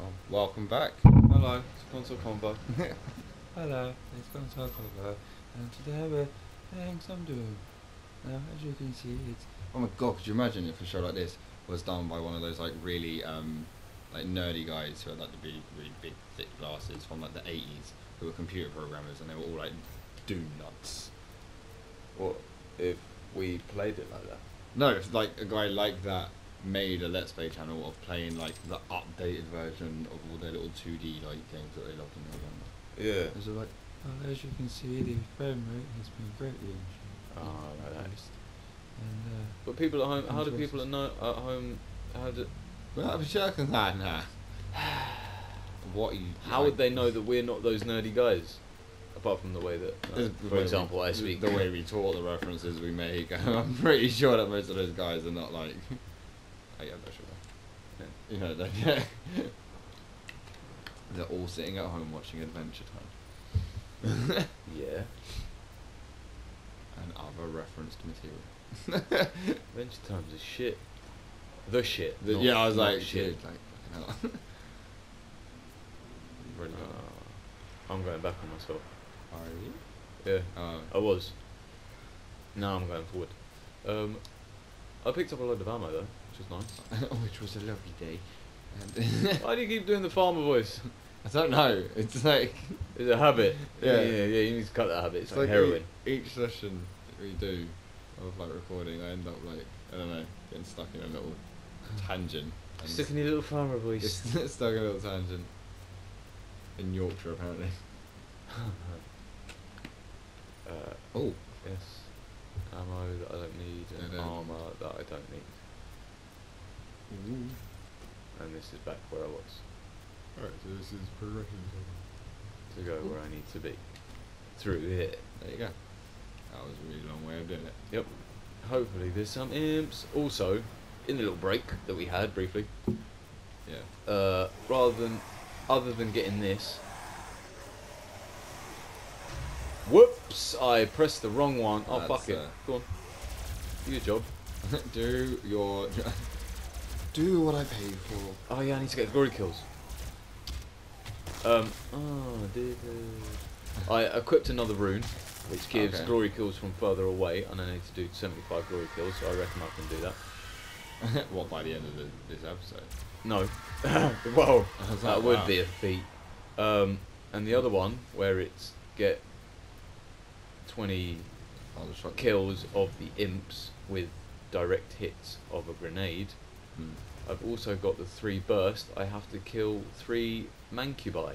Oh, welcome back. Hello, it's Console Convo. Hello, it's Console Convo, and today we're playing some Doom. Now, as you can see, it's Oh my god, could you imagine if a show like this was done by one of those like really um, like nerdy guys who had like the big, really big, thick glasses from like the 80s who were computer programmers and they were all like Doom nuts. What if we played it like that? No, if like a guy like that made a Let's Play channel of playing like the updated version of all their little 2D like games that they loved in November. Yeah. Those are like, well, as you can see, the frame rate has been greatly Oh, like that. increased. And uh, But people at home, how do people at, no, at home, how do, well, I'm sure I can that now. What you? how would they know that we're not those nerdy guys? Apart from the way that, uh, The- the for way example, we, I speak. The way we talk, the references we make. I'm pretty sure that most of those guys are not like. Yeah. You know, they they're all sitting at home watching Adventure Time Yeah. and other referenced material. Adventure Times is shit. The shit. The- yeah, I was like, shit. shit, like, fucking hell. You've already got Uh, I'm going back on myself. Are you? Yeah. Oh. I was. Now I'm going forward. Um, I picked up a load of ammo though, was nice. Which was a lovely day. And Why do you keep doing the farmer voice? I don't know. It's like It's a habit. Yeah. yeah, yeah. You need to cut that habit. It's, it's like, like heroin. Each, each session we do of like recording, I end up like I don't know, getting stuck in a little tangent. Stuck in your little farmer voice. Stuck in a little tangent. In Yorkshire, apparently. uh, Oh, yes. Ammo that I don't need and no. armor that I don't need. And this is back where I was Alright, so this is progression. to go where I need to be. Through here. There you go. That was a really long way of doing it. Yep. Hopefully there's some imps. Also, in the little break that we had briefly, Yeah. uh, rather than, other than getting this, whoops! I pressed the wrong one. Oh fuck it. uh, Go on. Do your job. do your. do what I pay you for. Oh yeah, I need to get glory kills. Um. Oh, did uh, I equipped another rune, which gives Okay. glory kills from further away, and I need to do 75 glory kills, so I reckon I can do that. what by the end of the, this episode? No. well, that would wow. be a feat. Um, and the other one, where it's get 20 I'll just try- kills of the imps with direct hits of a grenade. Hmm. I've also got the three burst. I have to kill three mancubi,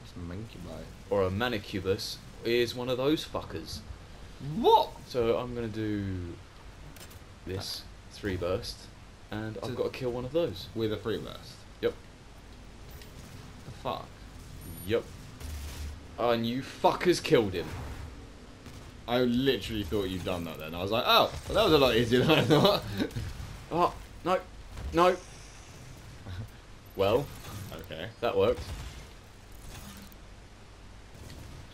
What's Mancubi? or a mancubus is one of those fuckers. What? So I'm gonna do this three burst, and So- I've got to kill one of those. With a free burst. Yep. The fuck? Yep. And you fuckers killed him. I literally thought you'd done that then. I was like, oh, well, that was a lot easier than I thought. Oh, no, no. well, okay. that worked.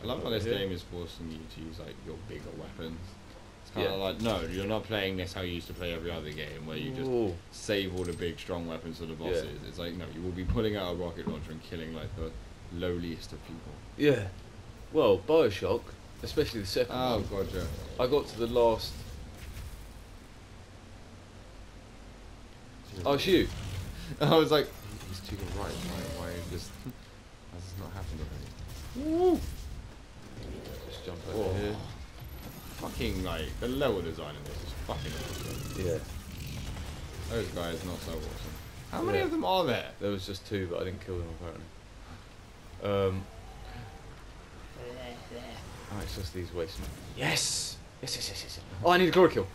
I love how this game is forcing you to use like your bigger weapons. It's kind of Yeah. like, no, you're not playing this how you used to play every other game, where you just Ooh. save all the big strong weapons for the Yeah. bosses. It's like, no, you will be pulling out a rocket launcher and killing like the lowliest of people. Yeah. Well, Bioshock, especially the second Oh, one. god, yeah. I got to the last. Oh shoot! I was like, he's to the right. Why? Why just has this not happened already? Just jump Whoa. over here. Fucking like the level design in this is fucking awesome. Yeah. Those guys not so awesome. How many Yeah. of them are there? There was just two, but I didn't kill them apparently. Um. Oh, it's just these waste. Yes! Yes, yes, yes, yes. yes. Oh, I need a glory kill.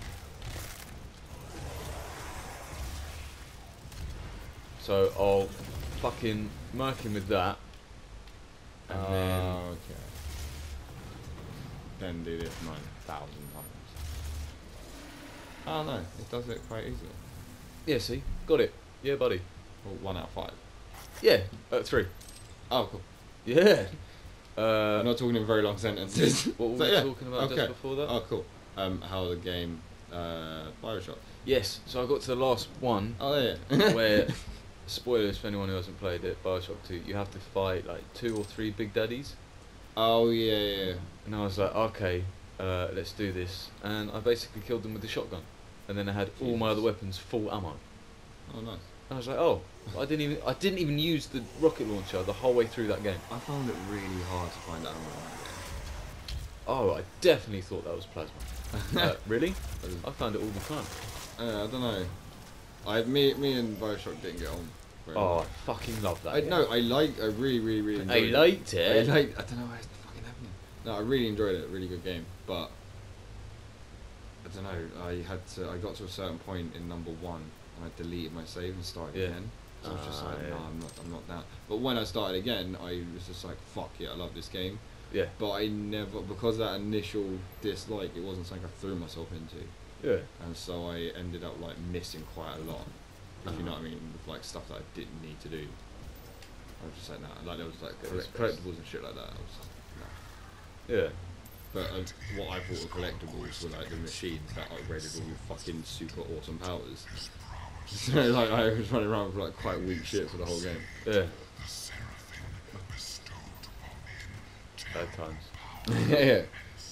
So I'll fucking murk him with that. And then. Oh, okay. Then do this nine thousand times. Oh no, it does it quite easily. Yeah, see? Got it. Yeah, buddy. Well, one out of five. Yeah, uh, three. Oh, cool. Yeah. Uh, I'm not talking in very long sentences. What were So, we yeah. talking about just Okay. before that? Oh, cool. Um, how the game, uh, Bioshock. Yes, so I got to the last one Oh yeah. where spoilers for anyone who hasn't played it, Bioshock 2, you have to fight like two or three big daddies. Oh yeah, yeah. And I was like, okay, uh, let's do this. And I basically killed them with the shotgun. And then I had all my other weapons full ammo. Oh nice. And I was like, oh, I didn't even I didn't even use the rocket launcher the whole way through that game. I found it really hard to find ammo in Oh, I definitely thought that was plasma. uh, really? that. I found it all the time. Uh, I don't know. I me me and Bioshock didn't get on. Oh. I fucking love that. I game. no, I like. I really, really, really. I enjoyed liked it. it. I like. I don't know why it's fucking happening. No, I really enjoyed it. Really good game, but I don't know. I had to. I got to a certain point in number one, and I deleted my save and started Yeah. again. So I was just Ah, like, yeah. no, I'm not. I'm not down. But when I started again, I was just like, fuck yeah, I love this game. Yeah. But I never, because of that initial dislike, it wasn't something I threw myself into, Yeah. and so I ended up like missing quite a lot. If you know what I mean, with like stuff that I didn't need to do. I was just like, nah, like there was like It was collectibles and shit like that. I was like, nah. Yeah. But uh, what I thought were collectibles were like the machines that upgraded all your fucking super awesome powers. So like I was running around with like quite weak shit for the whole game. Yeah. Bad times. yeah.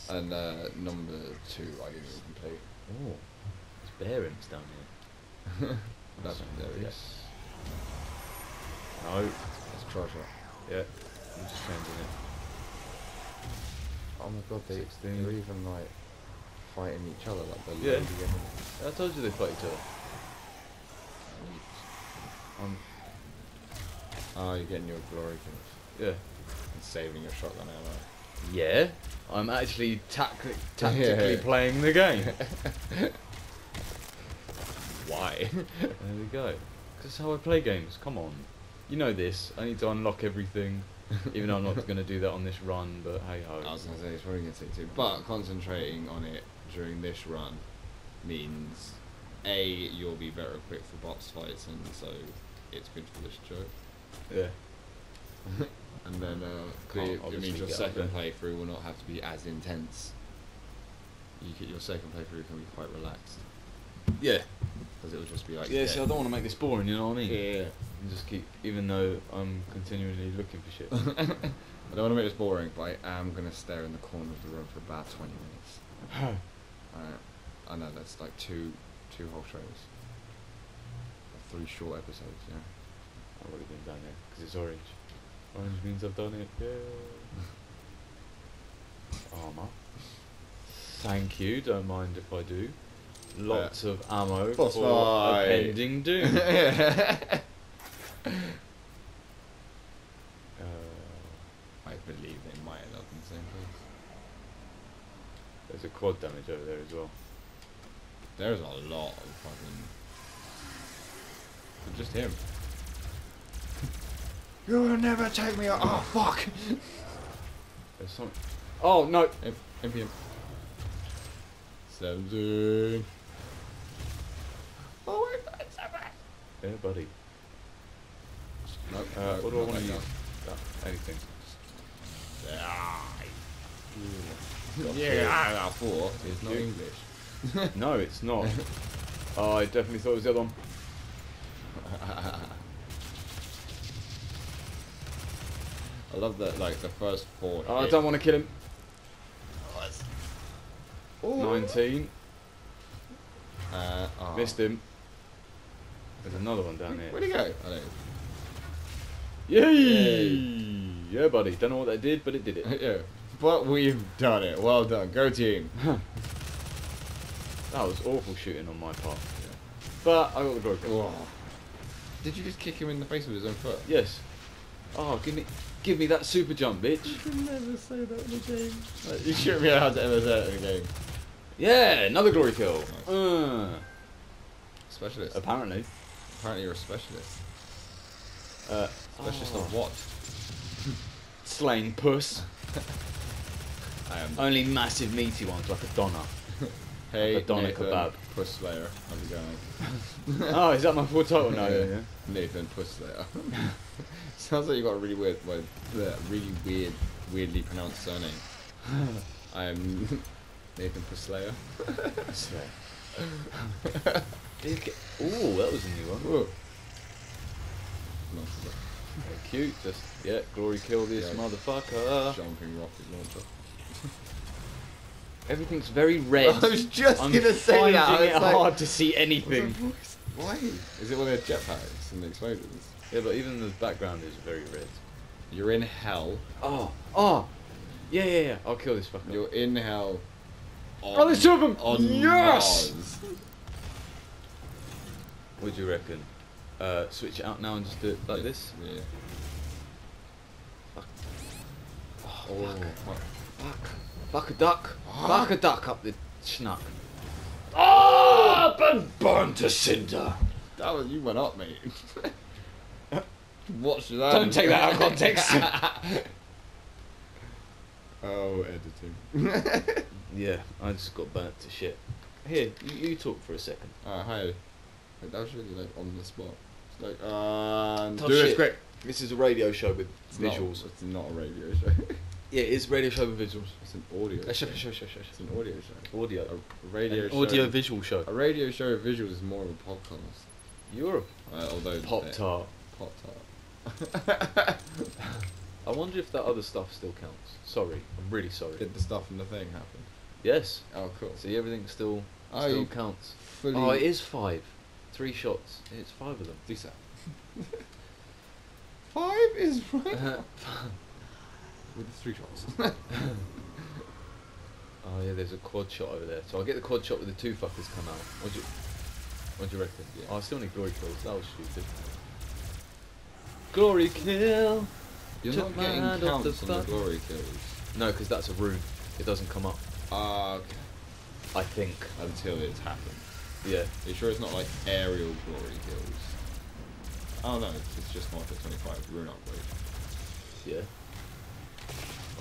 And uh, number two, I didn't even complete. Oh, there's bear imps down here. That's there. Yes. No. That's treasure. Yeah. I'm just changing it. Oh my god, they, 16. they're even like fighting each other like the Yeah. I told you they fight each other. Um, Oh, you're getting your glory kills yeah. and saving your shotgun ammo. Yeah. I'm actually tacti- tactically Yeah. playing the game. Why? there we go. that's how I play games. Come on. You know this. I need to unlock everything. Even though I'm not going to do that on this run, but hey ho. I was gonna say it's probably gonna take two, but concentrating on it during this run means a you'll be better equipped for boss fights, and so it's good for this joke. Yeah. And then uh, the, it means your second playthrough will not have to be as intense. You could, your second playthrough can be quite relaxed Yeah. Because it will just be like Yeah, see, I don't want to make this boring, you know what I mean? Yeah. And just keep, even though I'm continually looking for shit. I don't want to make this boring, but I am gonna stare in the corner of the room for about twenty minutes. Alright. I know that's like two two whole shows. Three short episodes, yeah. I've already been down there because it's orange. Orange means I've done it. Yeah. Armor. Thank you. Don't mind if I do. Lots of ammo Boss for a fight. pending doom. uh, I believe they might end up in the same place. there's a quad damage over there as well. There's a lot of fucking. But just him. You will never take me out. Oh fuck! There's some. Oh no! M- MPM. Seventeen. Oh my god, seven! Yeah, buddy. No, Uh, what do I want to use? Anything. Yeah, I four. It's not English. No, it's not. oh, I definitely thought it was the other one. I love that, like the first four. Oh, I don't want to kill him. Ooh. 19. Uh, oh. Missed him. There's another one down Where'd he go? I don't Yay! Yay. Yeah, buddy. Don't know what that did, but it did it. yeah. But we've done it. Well done. Go team. That was awful shooting on my part. But I got the glory kill. Did you just kick him in the face with his own foot? Yes. Oh, give me, give me that super jump, bitch. You can never say that in a game. you shouldn't be allowed to ever say that in a game. Yeah, another glory kill. Nice. Uh, Specialist. apparently. Apparently you're a specialist. Uh, Specialist oh, of what? Slaying puss. I am. Only massive meaty ones like a Donna. hey, like a doner Nathan, kebab. Puss Slayer. How's it going? oh, is that my full title now? Yeah. Yeah. Nathan Puss Slayer. Sounds like you got a really weird, really weird, weirdly pronounced surname. I'm Nathan Puss Slayer. Slay. Did get- Ooh, that was a new one. Whoa. Very cute. Just yeah, glory kill this Yeah. motherfucker. jumping rocket launcher. Everything's very red. I was just I'm gonna say that. It's like, hard to see anything. Why? Is it one of their jetpacks and the explosions? Yeah, but even the background is very red. You're in hell. Oh, oh, yeah, yeah, yeah. I'll kill this fucker. You're in hell. On, Oh, there's two of 'em! On Yes! Mars. What do you reckon? Uh, switch it out now and just do it like Yeah, this. Yeah. Fuck. Oh, fuck. fuck. Fuck. Fuck a duck. Ah. Fuck a duck up the schnuck. Ah, burn, burn to cinder. That was you went up, mate. Watch that. Don't take that out of context. oh, editing. Yeah, I just got burnt to shit. Here, you, you talk for a second. Alright, hi. Like, that was really like on the spot. It's like, uh, Tough do this shit. quick. This is a radio show with It's not- visuals. it's not a radio show. Yeah, it is a radio show with visuals. it's an audio. Uh, show, show. show, show, show, It's an audio show. show. Audio. A radio An show. audio visual show. A radio show with visuals is more of a podcast. You're Uh, although a pop tart. Pop tart. I wonder if that other stuff still counts. Sorry, I'm really sorry. Did the stuff in the thing happen? Yes. Oh, cool. See, everything still still counts. fully. Oh, it is five. Three shots. It's five of them. Decent. Five is right. oh With the three shots. Oh yeah, there's a quad shot over there. So I'll get the quad shot with the two fuckers come out. What do you, what do you reckon? Yeah. Oh, I still need glory kills. That was stupid. Glory kill. You're Took not getting off the counts on the glory kills. No, because that's a rune. It doesn't come up. Ah, okay. I think. Until it's happened. Yeah. Are you sure it's not like aerial glory kills? Oh no, it's just Marker 25 rune upgrade. Yeah.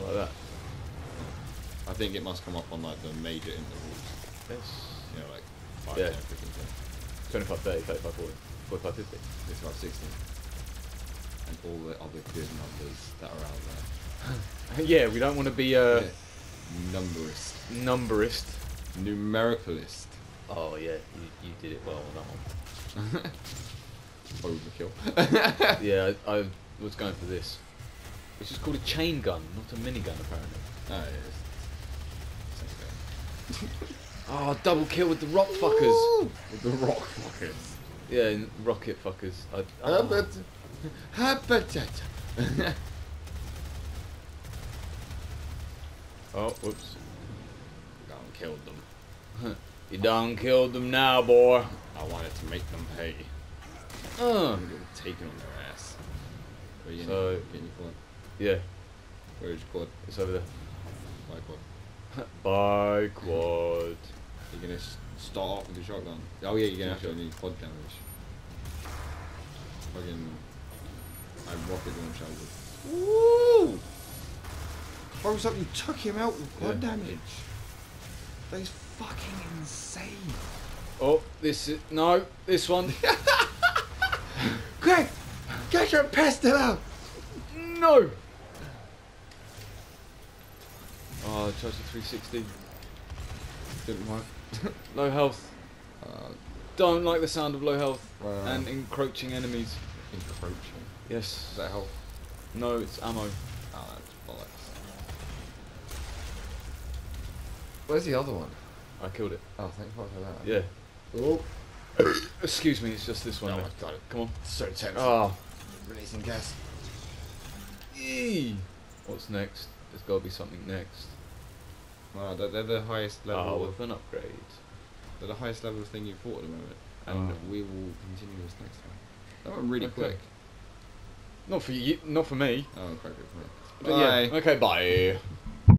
I like that. I think it must come up on like the major intervals. Yes. You know, like 5, Yeah. 10, 15, 20, 25, 30, 35, 40, 45, 50. 55, 60. And all the other good numbers that are out there. yeah, we don't want to be uh, Yeah. Numberist. numberist. Numericalist. Oh yeah, you, you did it well on that one. Overkill. yeah, I, I was going for this, which is called a chain gun, not a minigun apparently. Oh, yeah. Same thing. Oh, double kill with the rock fuckers. With the rock fuckers. Yeah, and rocket fuckers. I, oh. Habitat. Oh, whoops. Gone killed them. You done killed them now, boy. I wanted to make them pay. Uh, I'm getting taken on their ass. Where you So- getting your quad? yeah, Where's your quad? it's over there. My quad. Bye, quad. You're gonna start off with the shotgun. Oh yeah, you're gonna actually need quad damage. Fucking. I rocket launch out Woo! Close up, you took him out with quad Yeah. damage. That is fucking insane. Oh, this is no, this one. Greg, get your pistol out. no. Oh, charge the 360. Didn't work. Low health. Uh, Don't like the sound of low health Wow. and encroaching enemies. encroaching. Yes. Does that help? No, it's ammo. Ah, that's bollocks. Where's the other one? I killed it. Oh, thank fuck for that. Yeah. Oh. Excuse me, it's just this one. Oh, left. I got it. Come on. So tense. Ah. Oh. Releasing gas. Eee. What's next? There's got to be something next. Wow, they're, they're the highest level. Ah, oh, level. with an upgrade. they're the highest level thing you've fought at the moment, and Oh. we will continue this next time. That went really Okay. quick. Not for you. Not for me. Oh, quite good for me. But yeah. Okay. Bye.